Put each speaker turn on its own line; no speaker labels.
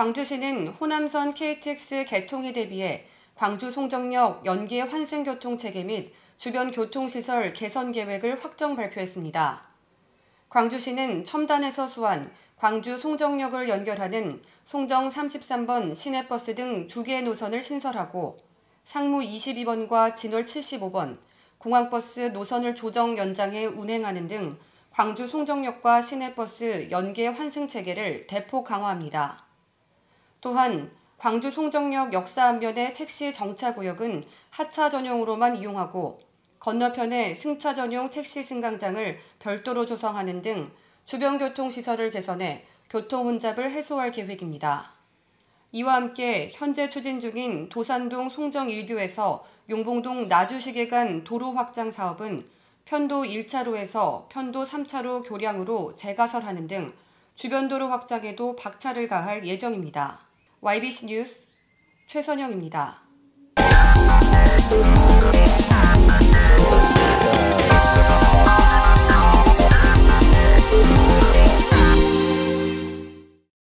광주시는 호남선 KTX 개통에 대비해 광주 송정역 연계 환승 교통 체계 및 주변 교통시설 개선 계획을 확정 발표했습니다. 광주시는 첨단에서 수원, 광주 송정역을 연결하는 송정 33번 시내버스 등두 개의 노선을 신설하고 상무 22번과 진월 75번, 공항버스 노선을 조정 연장해 운행하는 등 광주 송정역과 시내버스 연계 환승 체계를 대폭 강화합니다. 또한 광주 송정역 역사 안면의 택시 정차 구역은 하차 전용으로만 이용하고 건너편에 승차 전용 택시 승강장을 별도로 조성하는 등 주변 교통 시설을 개선해 교통 혼잡을 해소할 계획입니다. 이와 함께 현재 추진 중인 도산동 송정 1교에서 용봉동 나주시계 간 도로 확장 사업은 편도 1차로에서 편도 3차로 교량으로 재가설하는 등 주변 도로 확장에도 박차를 가할 예정입니다. YBC 뉴스 최선영입니다.